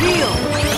Deal!